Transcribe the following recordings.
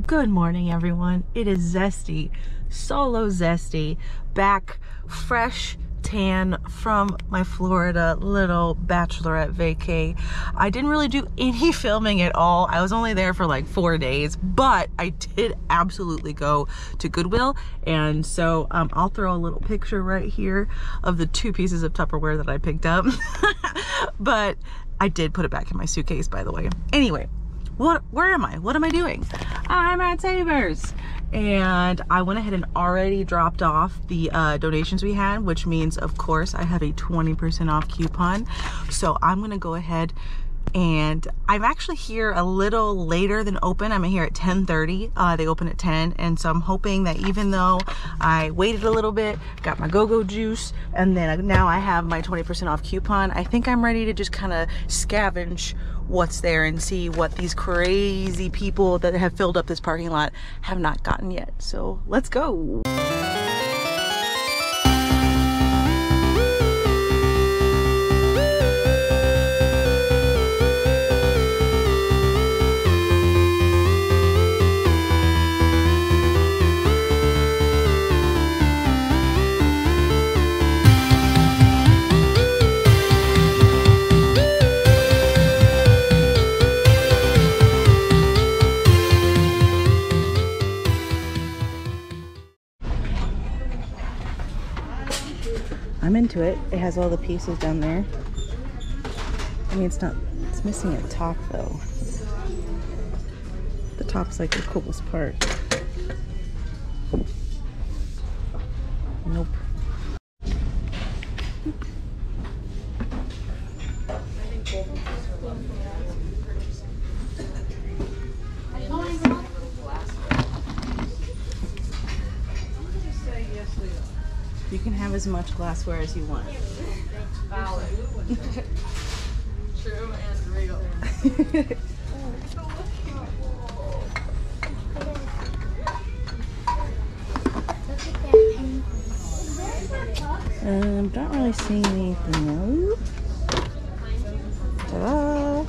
Good morning, everyone. It is Zesty, solo Zesty, back fresh tan from my Florida little bachelorette vacay. I didn't really do any filming at all. I was only there for like four days, but I did absolutely go to Goodwill. And so um, I'll throw a little picture right here of the two pieces of Tupperware that I picked up. but I did put it back in my suitcase, by the way. Anyway, what where am I? What am I doing? I'm at Savers. And I went ahead and already dropped off the uh, donations we had, which means, of course, I have a 20% off coupon. So I'm gonna go ahead and I'm actually here a little later than open. I'm here at 10:30. Uh, they open at 10, and so I'm hoping that even though I waited a little bit, got my go-go juice, and then now I have my 20% off coupon, I think I'm ready to just kind of scavenge what's there and see what these crazy people that have filled up this parking lot have not gotten yet. So let's go. Into it. It has all the pieces down there. I mean, it's not, it's missing a top though. The top's like the coolest part. Nope. You can have as glassware as you want. True and real. Um, don't really see anything else. Ta-da!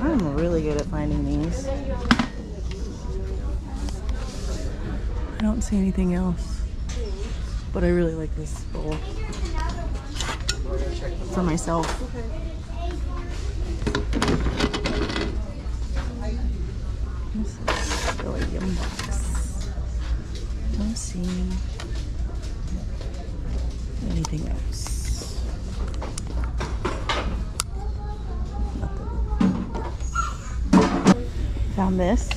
I'm really good at finding these. I don't see anything else. But I really like this bowl. For myself. This is William box. Don't see anything else. Nothing. Found this.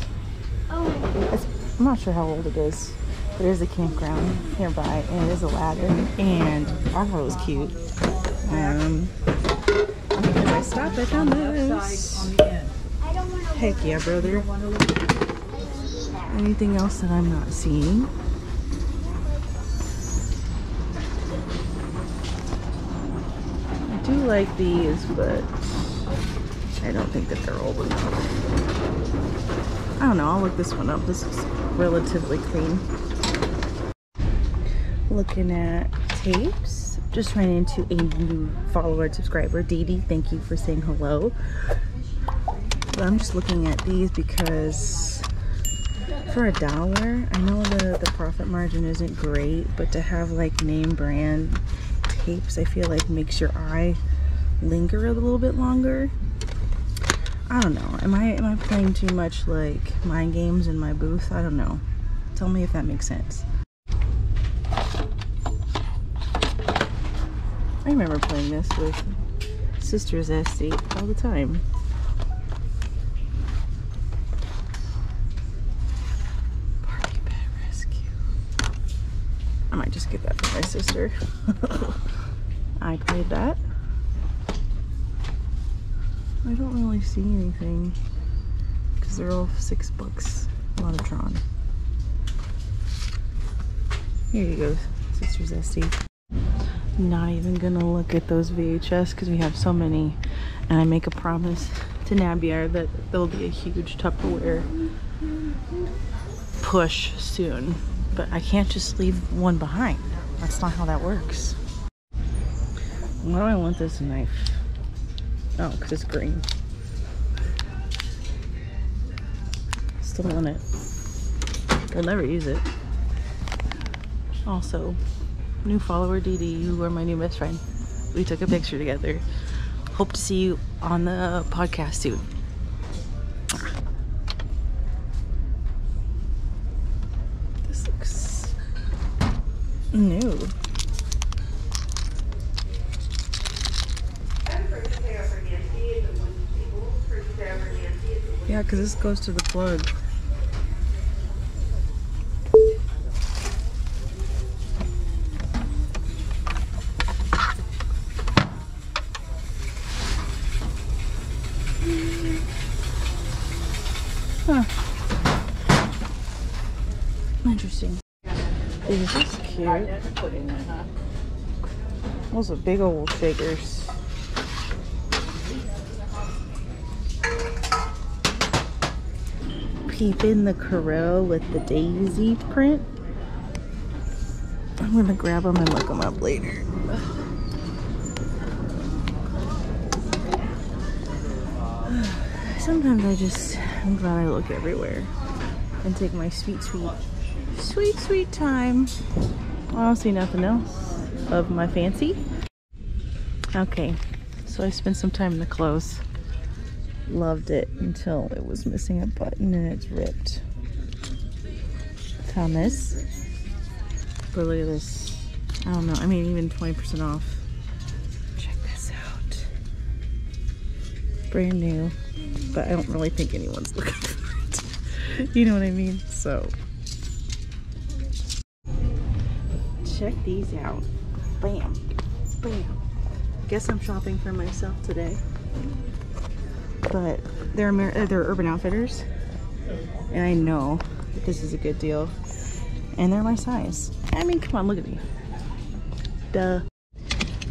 It's, I'm not sure how old it is. There is a campground nearby, and it is a ladder, and I thought it was cute. Um, as I stopped, I found this. Heck yeah, brother. Anything else that I'm not seeing? I do like these, but I don't think that they're old enough. I don't know, I'll look this one up. This is relatively clean. Looking at tapes. Just ran into a new follower and subscriber, Dee Dee. Thank you for saying hello. But I'm just looking at these because for a dollar, I know the, the profit margin isn't great, but to have like name brand tapes, I feel like makes your eye linger a little bit longer. I don't know. Am I am I playing too much like mind games in my booth? I don't know. Tell me if that makes sense. I remember playing this with Sister Zesty all the time. Pet Rescue. I might just get that for my sister. I played that. I don't really see anything because they're all six bucks. A lot of Tron. Here you go, Sister Zesty. Not even gonna look at those VHS because we have so many. And I make a promise to Nabyar that there'll be a huge Tupperware push soon. But I can't just leave one behind. That's not how that works. Why do I want this knife? Oh, because it's green. Still want it. We'll never use it. Also, new follower DD, you are my new best friend. We took a picture together. Hope to see you on the podcast soon. This looks new. Yeah, because this goes to the plug. Is this cute? Those are big old shakers. Peep in the Corelle with the daisy print. I'm gonna grab them and look them up later. Sometimes I just, I'm glad I look everywhere and take my sweet, sweet, sweet, sweet time. I don't see nothing else of my fancy. Okay, so I spent some time in the clothes. Loved it until it was missing a button and it's ripped. Thomas. But look at this. I don't know. I mean, even 20% off. Check this out. Brand new. But I don't really think anyone's looking for it. you know what I mean? So. Check these out. Bam. Bam. Guess I'm shopping for myself today. But they're Amer uh, they're Urban Outfitters, and I know that this is a good deal, and they're my size. I mean, come on, look at me. Duh.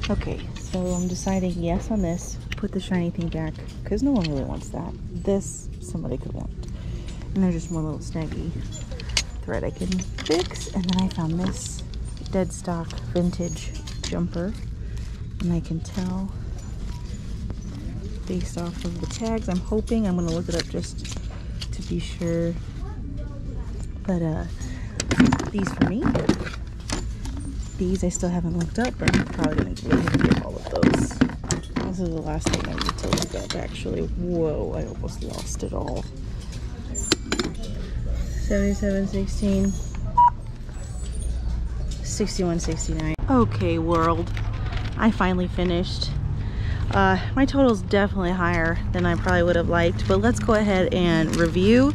Okay, so I'm deciding yes on this. Put the shiny thing back because no one really wants that. This somebody could want, and there's just one little snaggy thread I can fix. And then I found this dead stock vintage jumper, and I can tell based off of the tags. I'm hoping I'm gonna look it up just to be sure. But uh, these for me. These I still haven't looked up, but I'm probably gonna go ahead get all of those. This is the last thing I need to look up actually. Whoa, I almost lost it all. 7716 6169 okay world i finally finished uh, my total is definitely higher than I probably would have liked, but let's go ahead and review.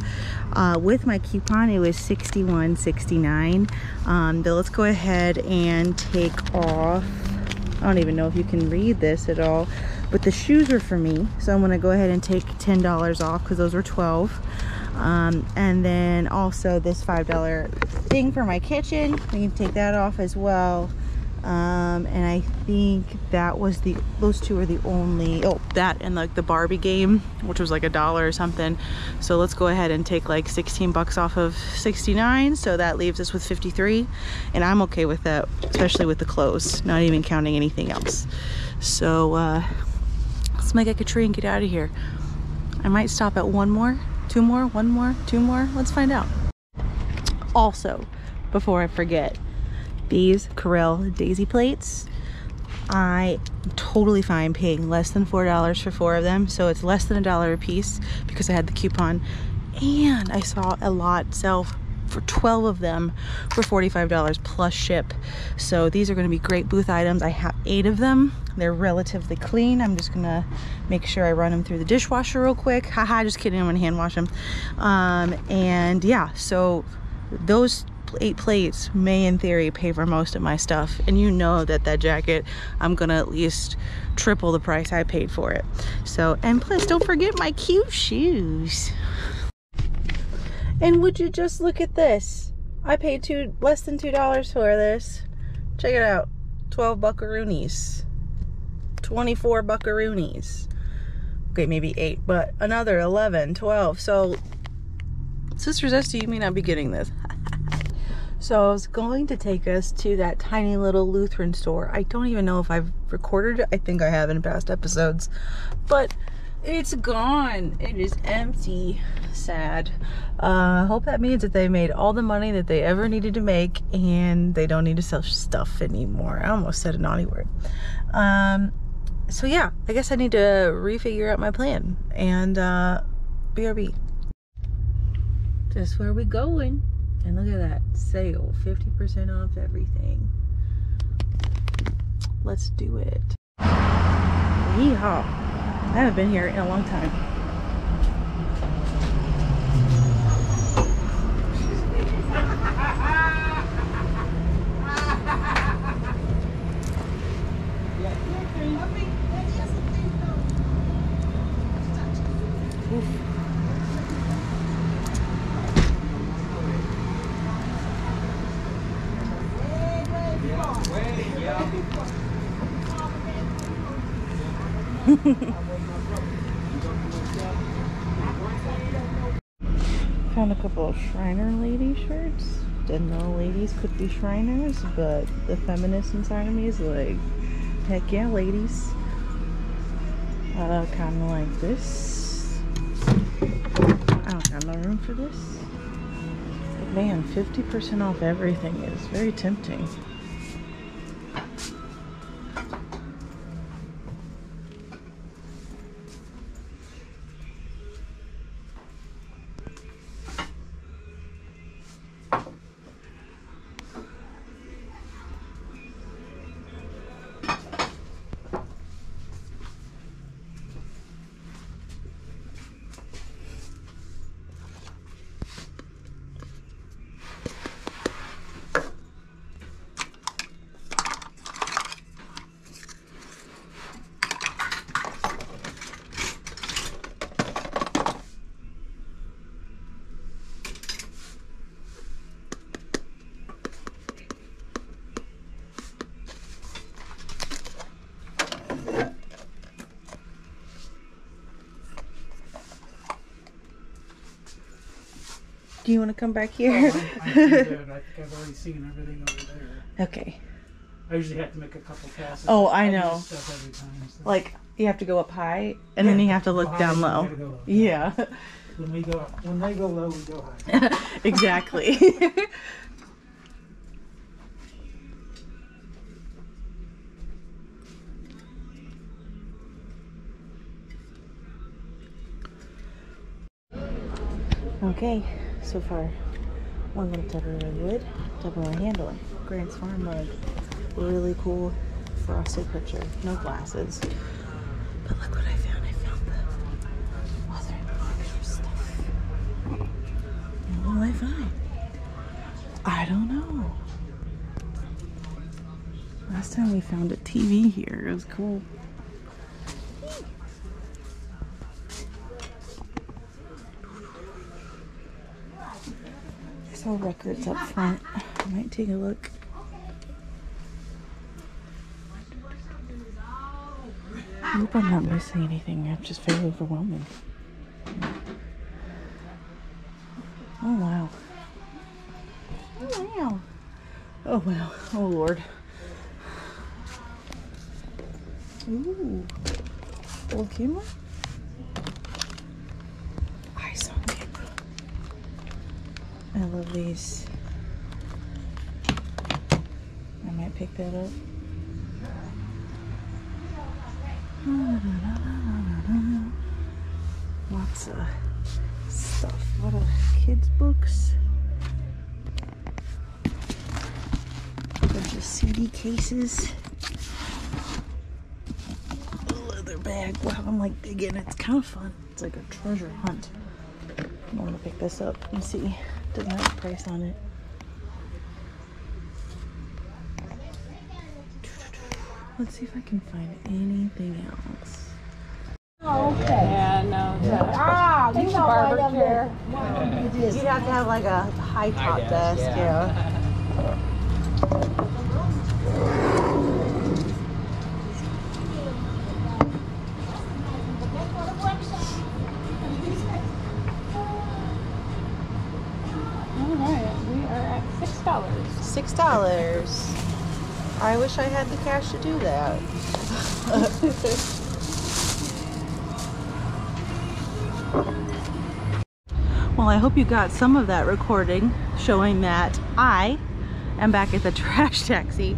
Uh, with my coupon, it was $61.69. Um, but let's go ahead and take off. I don't even know if you can read this at all, but the shoes are for me. So I'm gonna go ahead and take $10 off because those were 12. Um, and then also this $5 thing for my kitchen. We can take that off as well. Um and i think that was the those two are the only oh that and like the barbie game which was like a dollar or something. So let's go ahead and take like 16 bucks off of 69 so that leaves us with 53 and i'm okay with that especially with the clothes not even counting anything else. So uh let's make a tree and get out of here. I might stop at one more two more one more two more let's find out also before i forget these Corelle daisy plates. I totally fine paying less than $4 for four of them. So it's less than a dollar a piece because I had the coupon. And I saw a lot sell for 12 of them for $45 plus ship. So these are gonna be great booth items. I have eight of them. They're relatively clean. I'm just gonna make sure I run them through the dishwasher real quick. Haha, just kidding, I'm gonna hand wash them. Um, and yeah, so those eight plates may in theory pay for most of my stuff and you know that that jacket i'm gonna at least triple the price i paid for it so and plus don't forget my cute shoes and would you just look at this? I paid two less than two dollars for this. Check it out. 12 buckaroonies. 24 buckaroonies. Okay maybe eight but another 11 12 so sister zesty you may not be getting this. So I was going to take us to that tiny little Lutheran store. I don't even know if I've recorded it. I think I have in past episodes. But It's gone. It is empty. Sad. Uh, hope that means that they made all the money that they ever needed to make and they don't need to sell stuff anymore. I almost said a naughty word. Um, so yeah, I guess I need to refigure out my plan and uh, BRB. Just where we going. And look at that sale, 50% off everything. Let's do it. Yeehaw. I haven't been here in a long time. Found a couple of Shriner lady shirts. Didn't know ladies could be Shriners, but the feminist inside of me is like, heck yeah, ladies. Uh, kind of like this. I don't got no room for this. But man, 50% off everything is very tempting. Do you want to come back here? Oh, I, I, think I think I've already seen everything over there. okay. I usually have to make a couple passes. Oh, I know. Time. so- Like, you have to go up high and then you have to look go down low. low. Yeah, When we go, when they go low, we go high. exactly. okay, so far, one little Tupperware wood, Tupperware handle, Grant's Farm mug, really cool frosted picture. no glasses. But look what I found. I found the other extra stuff. What will I find? I don't know. Last time we found a TV here. It was cool. Records up front. I might take a look. I hope I'm not missing anything. I'm just very overwhelming. Oh wow. Oh wow. Oh wow. Oh lord. Ooh. Old camera? I love these. I might pick that up. Lots of stuff. A lot of kids' books. Bunch of CD cases. A leather bag. Wow, I'm like digging. It's kind of fun. It's like a treasure hunt. I'm gonna pick this up and see. Doesn't have a price on it. Let's see if I can find anything else. Yeah, no. Ah, you know barber chair. You'd have to have like a high top desk, yeah. All dollars. Six dollars. I wish I had the cash to do that. well, I hope you got some of that recording showing that I am back at the trash taxi.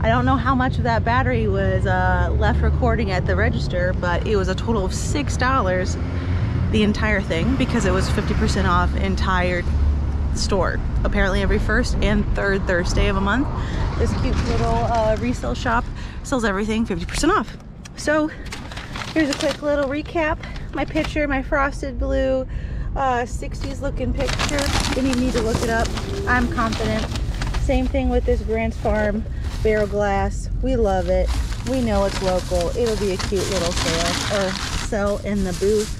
I don't know how much of that battery was uh, left recording at the register, but it was a total of $6 the entire thing because it was 50% off entire store. Apparently every first and third Thursday of a month, this cute little uh, resale shop sells everything 50% off. So here's a quick little recap. My picture, my frosted blue uh, 60s looking picture. Didn't need to look it up. I'm confident. Same thing with this Grant's Farm barrel glass. We love it. We know it's local. It'll be a cute little sale or sell in the booth.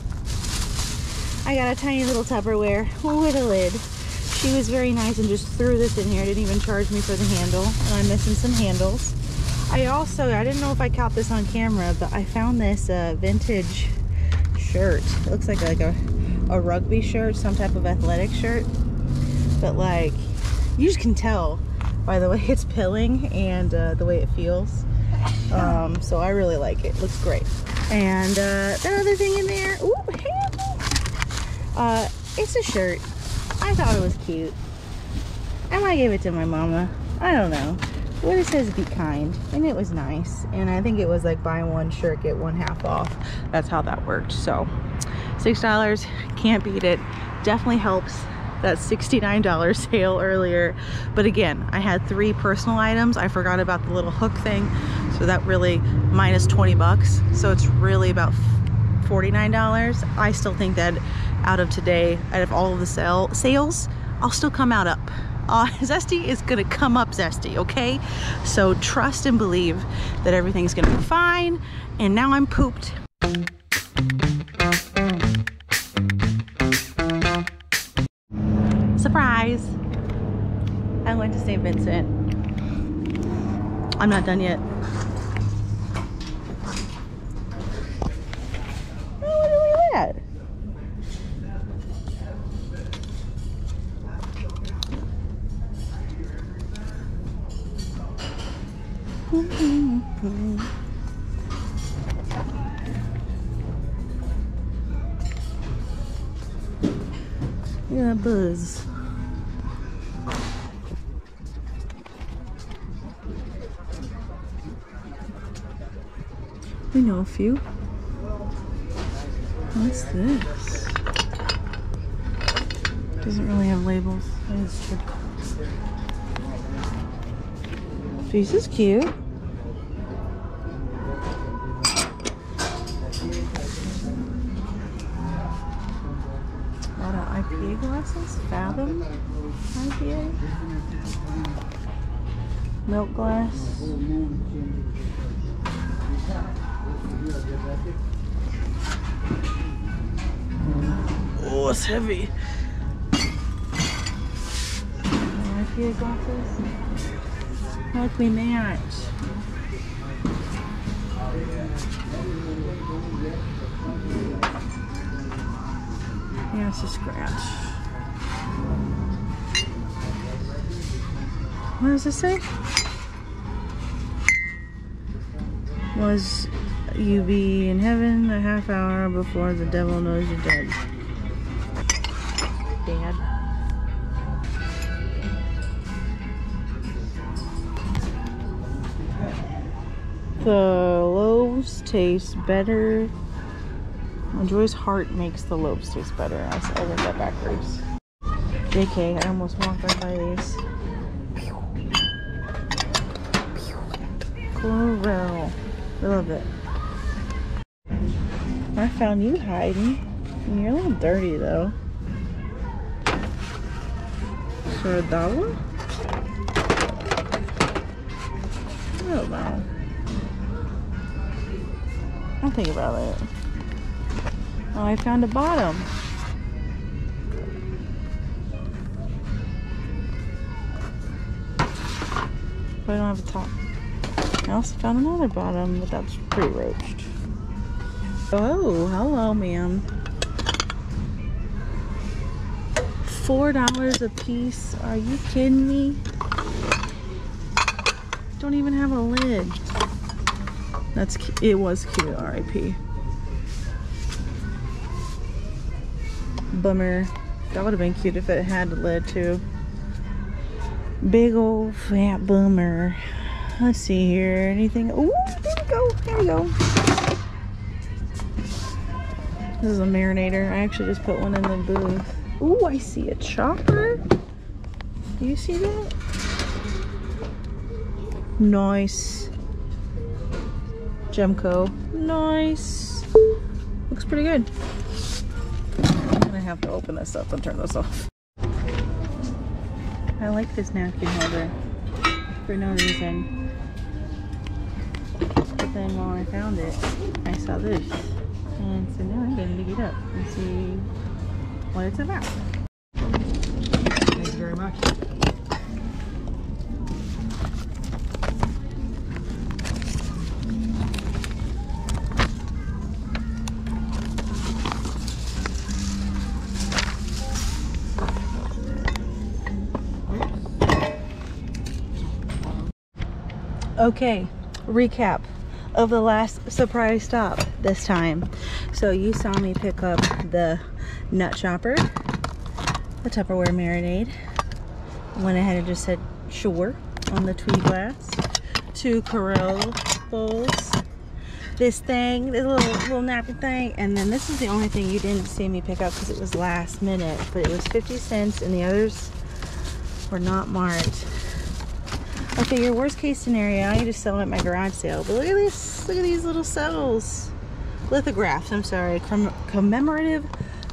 I got a tiny little Tupperware with a lid. She was very nice and just threw this in here. Didn't even charge me for the handle. And I'm missing some handles. I also, I didn't know if I caught this on camera, but I found this uh, vintage shirt. It looks like, like a a rugby shirt, some type of athletic shirt. But like, you just can tell by the way it's pilling and uh, the way it feels. Um, so I really like it. Looks great. And uh, that other thing in there, ooh, uh, it's a shirt. I thought it was cute. I might give it to my mama. I don't know. What it says be kind. And it was nice. And I think it was like buy one shirt, get one half off. That's how that worked. So $6, can't beat it. Definitely helps that $69 sale earlier. But again, I had three personal items. I forgot about the little hook thing. So that really minus 20 bucks. So it's really about $49. I still think that out of today, out of all of the sale, sales, I'll still come out up. Uh, Zesty is gonna come up Zesty, okay? So trust and believe that everything's gonna be fine. And now I'm pooped. Surprise! I went to St. Vincent. I'm not done yet. Buzz. We know a few. What's this? Doesn't really have labels. That is true. This is cute. A lot of Glasses. Fathom IPA. Milk glass. Oh, it's heavy. IPA glasses. Like we match. Yeah, it's a scratch. What does it say? Was you be in heaven a half hour before the devil knows you're dead? Dad. The loaves taste better. Joy's heart makes the loaves taste better. I read that backwards. JK, I almost walked right by these. I love it. I found you hiding. You're a little dirty though. For a dollar? I don't know. I'll think about it. Oh, I found a bottom. But I don't have a top. I also found another bottom, but that's pretty roached. Oh, hello, ma'am. Four dollars a piece. Are you kidding me? Don't even have a lid. That's it was cute. R.I.P. Bummer. That would have been cute if it had a lid too. Big old fat boomer. Let's see here. Anything? Oh, there we go. There we go. This is a marinator. I actually just put one in the booth. Oh, I see a chopper. Do you see that? Nice. Gemco. Nice. Looks pretty good. I'm gonna have to open this up and turn this off. I like this napkin holder for no reason. But then while I found it, I saw this. And so now I'm going to dig it up and see what it's about. Thank you very much. Okay, recap of the last surprise stop this time. So you saw me pick up the nut chopper, the Tupperware marinade. Went ahead and just said sure on the tweed glass. Two Corelle bowls. This thing, this little little napkin thing, and then this is the only thing you didn't see me pick up because it was last minute, but it was 50 cents and the others were not marked. Okay, your worst case scenario, I just sell them at my garage sale. But look at this, look at these little cells. Lithographs, I'm sorry, comm commemorative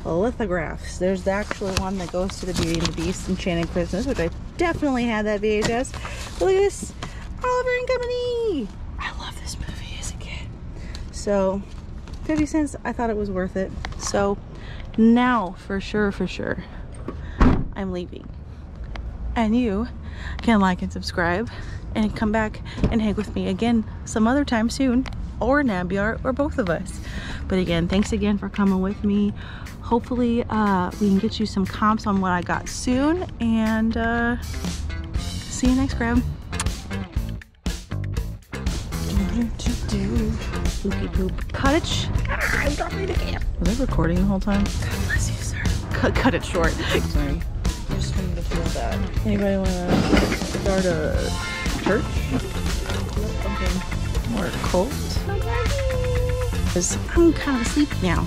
lithographs. There's the actual one that goes to the Beauty and the Beast Enchanted Christmas, which I definitely had that VHS. But look at this, Oliver and Company. I love this movie as a kid. So, 50 cents, I thought it was worth it. So, now, for sure, for sure, I'm leaving. And you can like and subscribe and come back and hang with me again some other time soon or Nabyar or both of us. But again, thanks again for coming with me. Hopefully uh, we can get you some comps on what I got soon and uh, see you next grab. Poop. Cottage. Ah, I'm dropping it again. Was I recording the whole time? God bless you, sir. Cut, cut it short. Sorry. I just wanted to feel that. Anybody want to start a church? Something more cult? Because I'm kind of asleep now.